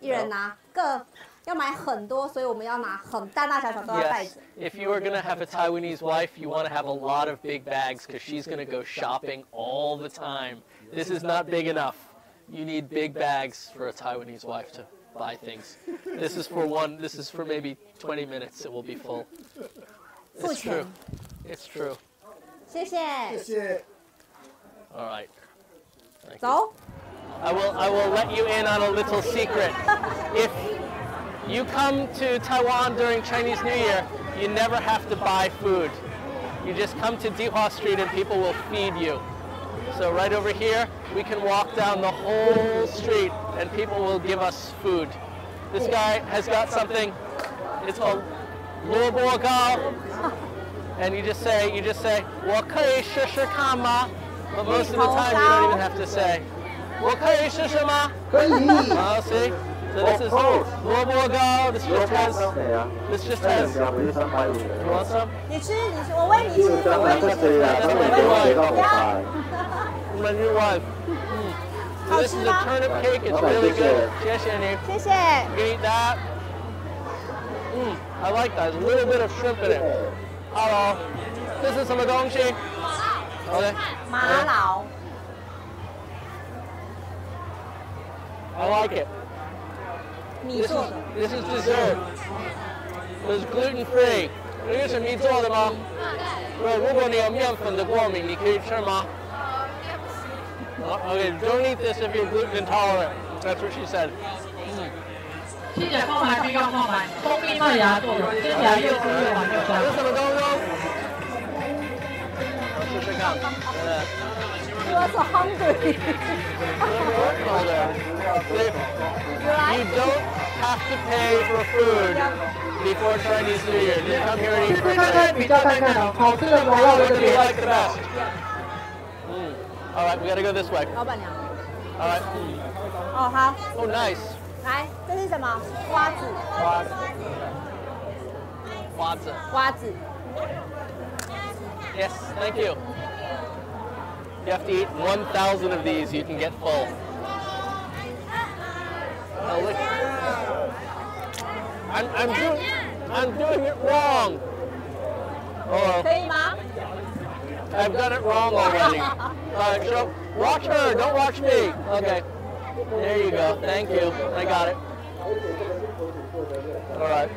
一人拿各要买很多，所以我们要拿很大大小小都要带 Yes. 着。 If you are going to have a Taiwanese wife, you want to have a lot of big bags because she's going to go shopping all the time. This is not big enough. You need big bags for a Taiwanese wife to buy things. This is for one, this is for maybe 20 minutes. It will be full. 付 It's 钱 true.，It's true. 谢谢。谢谢。 All right. Thank you. 走， I will, I will let you in on a little secret. If you come to Taiwan during Chinese New Year, you never have to buy food. You just come to Dihua Street and people will feed you. So right over here, we can walk down the whole street and people will give us food. This guy has got something. It's called Luo Gao. And you just say, you just say, What But most of the time you don't even have to say. 我可以试试吗?可以。 Oh, see? So this is luobo gao. This just has, 系啊， this just 真 has, 系㗎，俾三百元。 you want some? 你吃，你吃，我喂你吃，真系我喂你吃。得四啊，真系俾我几多好快。 My new wife. Mm. So this is a turnip cake. It's Okay, really good good. share. Yes, Andy. 谢谢。 You can eat that. Mm, I like that. There's a little bit of shrimp in it. Hello. This is some Okay. 玛瑙， I like it. 米 This 做 is 的。 this is dessert. It's gluten free. 这个是你做的吗？对，如果你有面粉的过敏，你可以吃吗？Okay, don't eat this if you're gluten intolerant. That's what she said. 新姐放牌，冰糕放牌，蜂蜜麦芽做的，吃起来越酥越滑又香这。是什么东西？试试看。呃 You are so hungry. You don't have to pay for food before Chinese New Year. Just come here and 试 eat 试 for 看看， free. 比较看看哦，好吃的麻辣 What 在这 do you 边。 like the best? Mm. All right, we gotta go this way. 老板娘。 All right. 哦，好， Oh, nice. 来，这是什么？瓜子，瓜子。瓜子。 Yes, thank you. You have to eat 1,000 of these. You can get full. I'm, I'm, doing, I'm doing it wrong. Oh. I've done it wrong already. All right, so watch her, don't watch me. Okay. There you go. Thank you. I got it. All right.